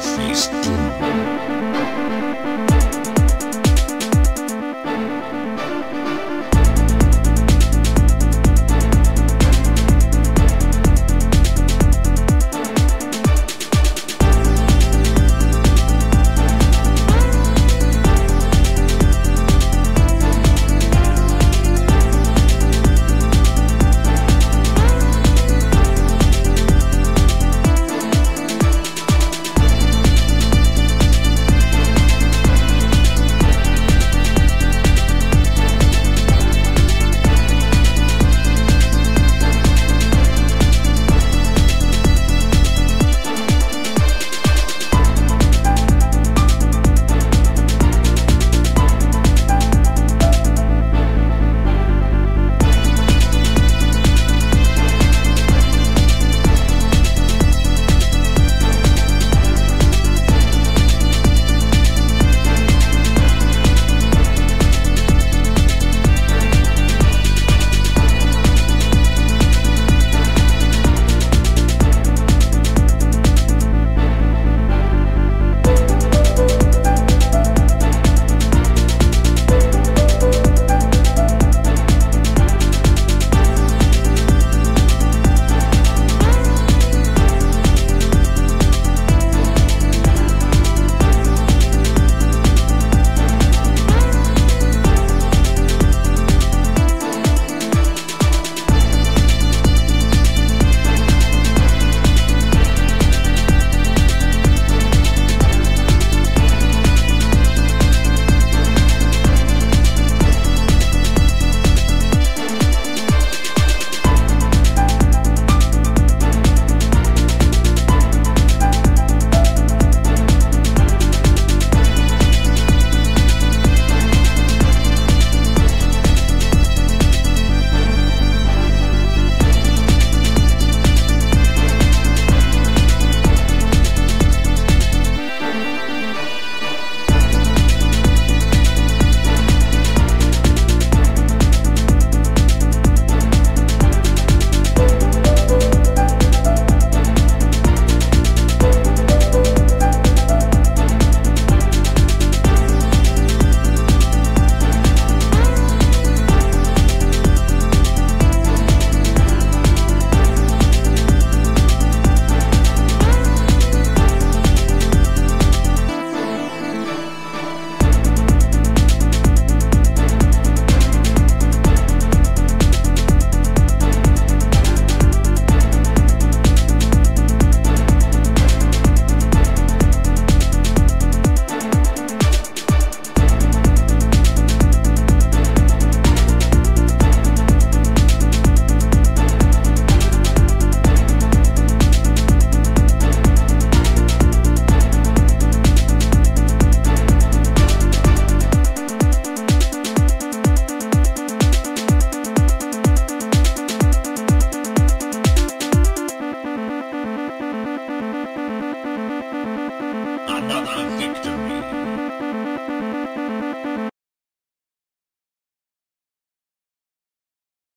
Face Victim.